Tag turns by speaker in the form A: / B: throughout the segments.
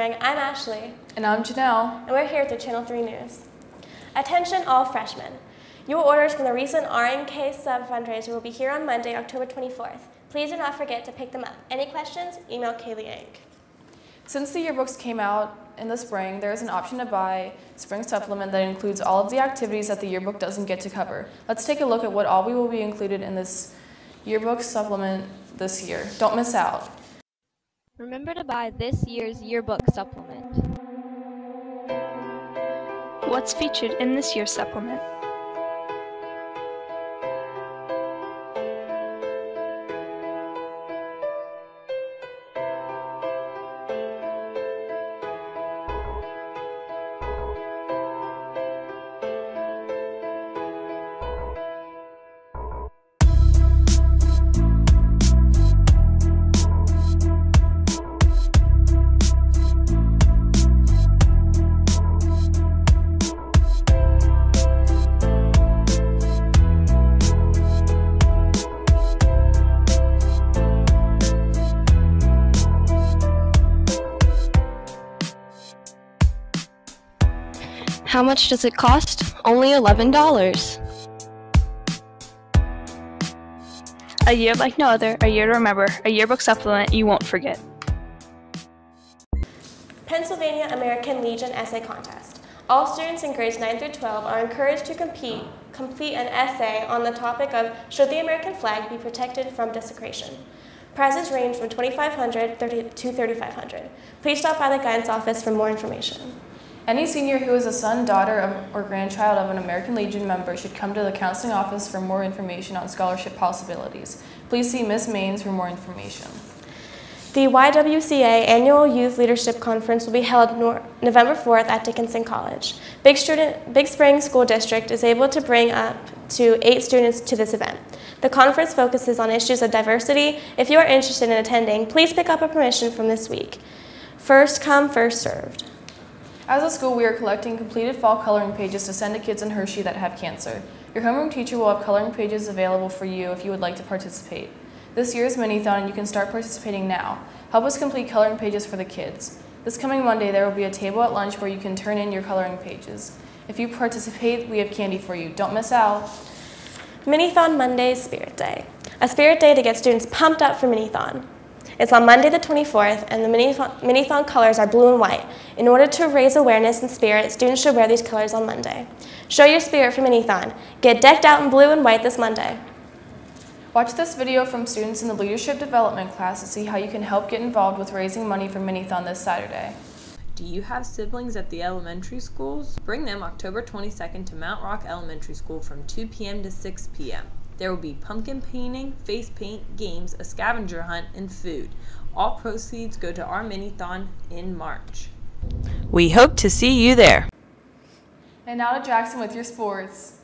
A: Spring. I'm Ashley.
B: And I'm Janelle.
A: And we're here at the Channel 3 News. Attention all freshmen. Your orders from the recent R&K sub fundraiser will be here on Monday, October 24th. Please do not forget to pick them up. Any questions? Email Kaylee Ank.
B: Since the yearbooks came out in the spring, there is an option to buy spring supplement that includes all of the activities that the yearbook doesn't get to cover. Let's take a look at what all we will be included in this yearbook supplement this year. Don't miss out.
C: Remember to buy this year's yearbook supplement.
D: What's featured in this year's supplement?
C: How much does it cost? Only $11.
D: A year like no other, a year to remember, a yearbook supplement you won't forget.
A: Pennsylvania American Legion Essay Contest. All students in grades 9 through 12 are encouraged to compete, complete an essay on the topic of Should the American flag be protected from desecration? Prizes range from 2500 dollars to 3500 dollars Please stop by the guidance office for more information.
B: Any senior who is a son, daughter, of, or grandchild of an American Legion member should come to the counseling office for more information on scholarship possibilities. Please see Ms. Maines for more information.
A: The YWCA Annual Youth Leadership Conference will be held no November 4th at Dickinson College. Big, student, Big Spring School District is able to bring up to eight students to this event. The conference focuses on issues of diversity. If you are interested in attending, please pick up a permission from this week. First come, first served.
B: As a school, we are collecting completed fall coloring pages to send to kids in Hershey that have cancer. Your homeroom teacher will have coloring pages available for you if you would like to participate. This year's mini-thon and you can start participating now. Help us complete coloring pages for the kids. This coming Monday, there will be a table at lunch where you can turn in your coloring pages. If you participate, we have candy for you. Don't miss out.
A: Mini-thon Monday Spirit Day. A spirit day to get students pumped up for Mini-thon. It's on Monday the 24th, and the Mini-thon colors are blue and white. In order to raise awareness and spirit, students should wear these colors on Monday. Show your spirit for Mini-thon. Get decked out in blue and white this Monday.
B: Watch this video from students in the Leadership Development class to see how you can help get involved with raising money for Mini-thon this Saturday.
E: Do you have siblings at the elementary schools? Bring them October 22nd to Mount Rock Elementary School from 2 p.m. to 6 p.m. There will be pumpkin painting, face paint, games, a scavenger hunt, and food. All proceeds go to our mini-thon in March. We hope to see you there.
B: And now to Jackson with your sports.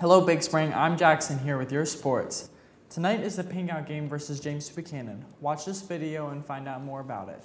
F: Hello Big Spring, I'm Jackson here with your sports. Tonight is the Pinkout game versus James Buchanan. Watch this video and find out more about it.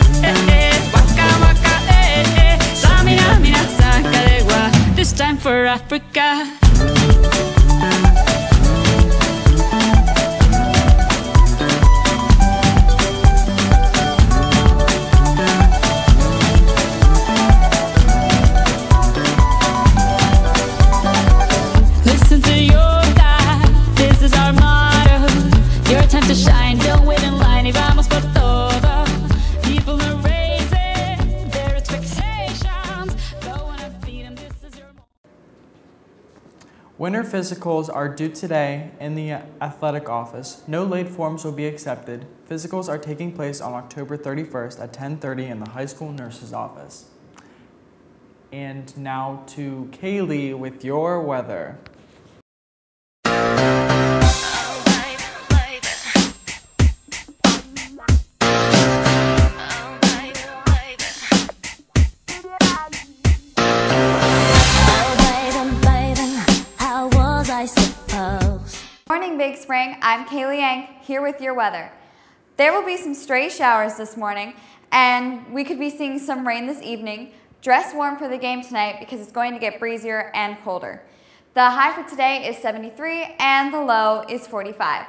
G: To shine, don't wait in line. Y vamos por todo. People are raising their expectations. Go on and feed 'em, this is your.
F: Winter physicals are due today in the athletic office. No late forms will be accepted. Physicals are taking place on October 31st at 10:30 in the high school nurse's office. And now to Kaylee with your weather.
H: I'm Kaylee Yang here with your weather. There will be some stray showers this morning, and we could be seeing some rain this evening. Dress warm for the game tonight because it's going to get breezier and colder. The high for today is 73 and the low is 45.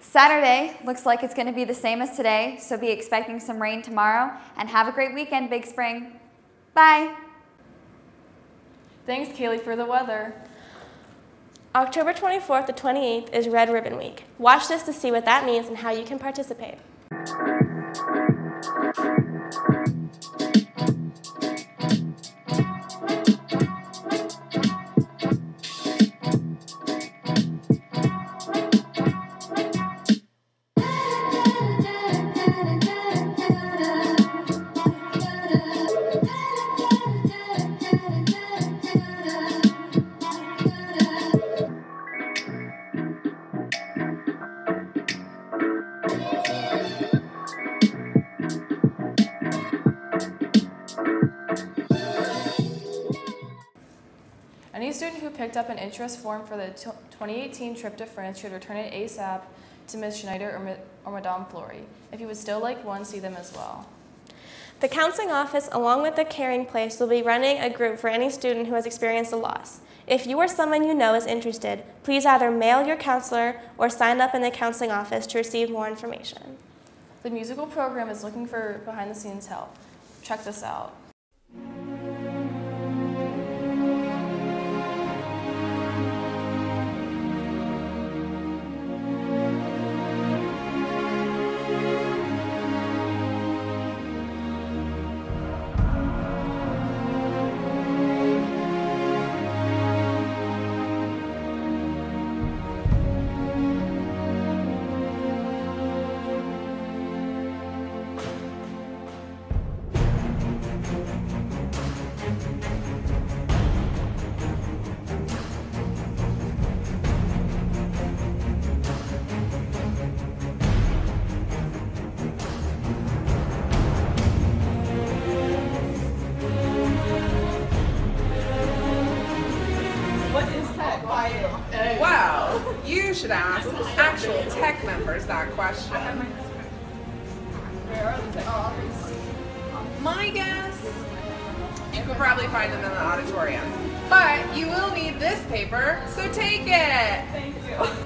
H: Saturday looks like it's going to be the same as today, so be expecting some rain tomorrow and have a great weekend, Big Spring. Bye.
B: Thanks, Kaylee, for the weather.
A: October 24th to 28th is Red Ribbon Week. Watch this to see what that means and how you can participate.
B: Picked up an interest form for the 2018 trip to France should return it ASAP to Ms. Schneider or, or Madame Flory. If you would still like one, see them as well.
A: The counseling office, along with the caring place, will be running a group for any student who has experienced a loss. If you or someone you know is interested, please either mail your counselor or sign up in the counseling office to receive more information.
B: The musical program is looking for behind the scenes help. Check this out.
I: Should ask actual tech members that question. My guess, you could probably find them in the auditorium. But you will need this paper, so take it. Thank you.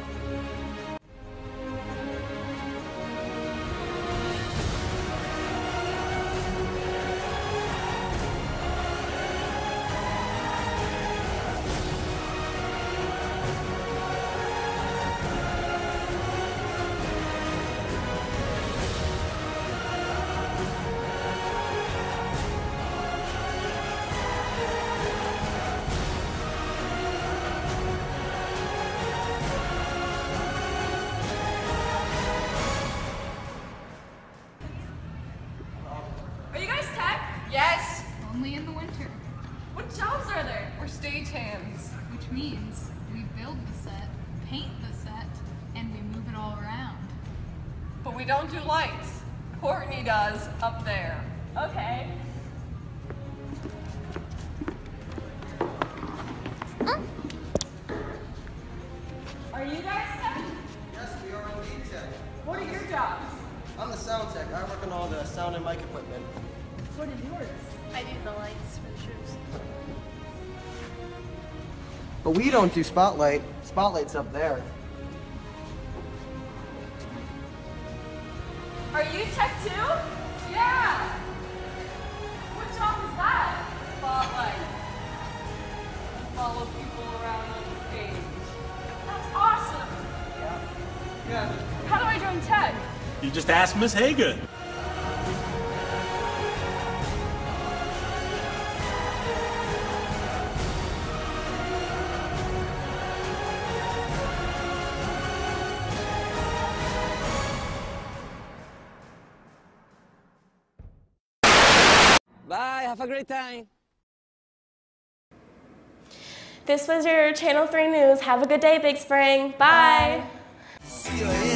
J: Build the set, paint the set, and we move it all around.
I: But we don't do lights. Courtney does up there.
J: Okay.
I: Are you guys tech?
K: Yes, we are indeed tech.
I: What are your jobs?
K: I'm the sound tech. I work on all the sound and mic equipment.
J: What are yours?
K: But we don't do spotlight. Spotlight's up there.
J: Are you tech too? Yeah. What job is that? Spotlight. Follow people around on the stage. That's awesome.
K: Yeah.
J: How do I join tech?
L: You just ask Miss Haga.
M: Bye, have a great time.
A: This was your Channel 3 News. Have a good day, Big Spring. Bye.
M: Feeling